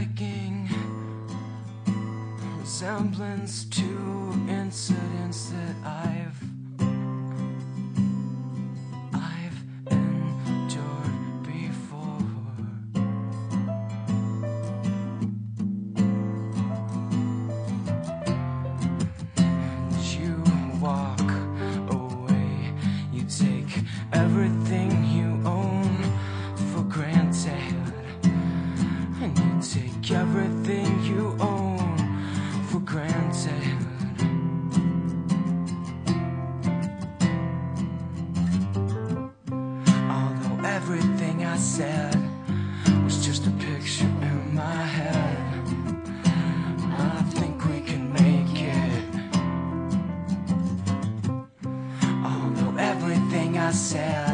striking resemblance to incidents that I've I've everything I said was just a picture in my head, I think we can make it. Although everything I said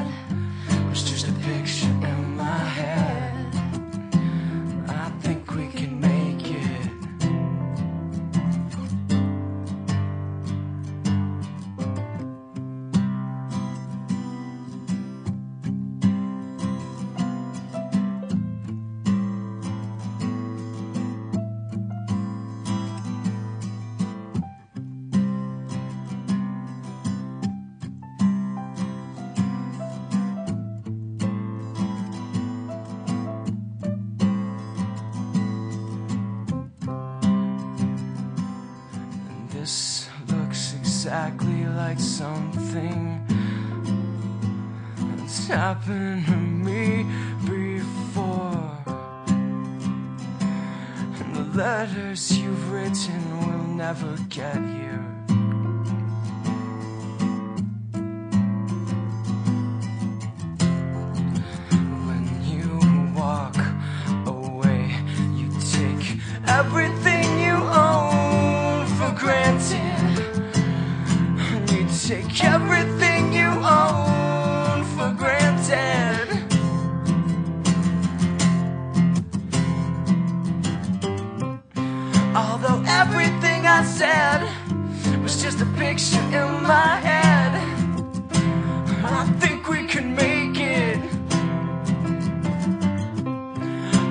exactly like something that's happened to me before. And the letters you've written will never get here. My head, I think we can make it.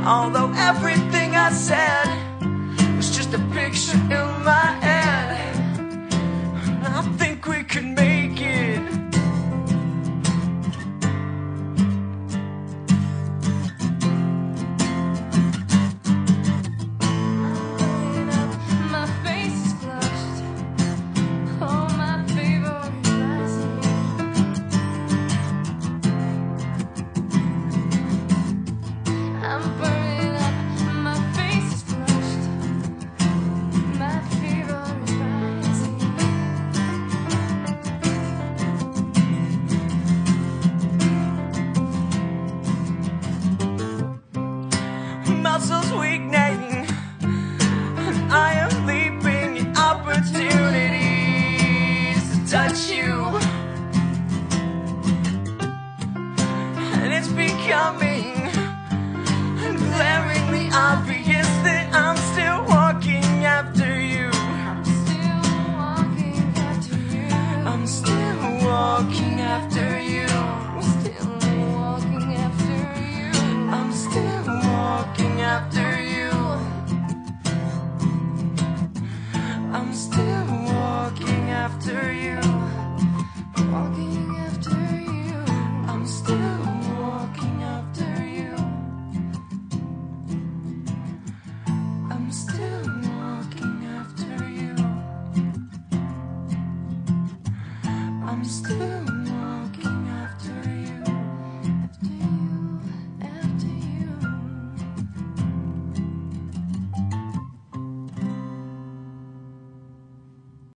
Although everything coming and glaring obvious that I'm still walking after you. I'm still walking after you. I'm still walking after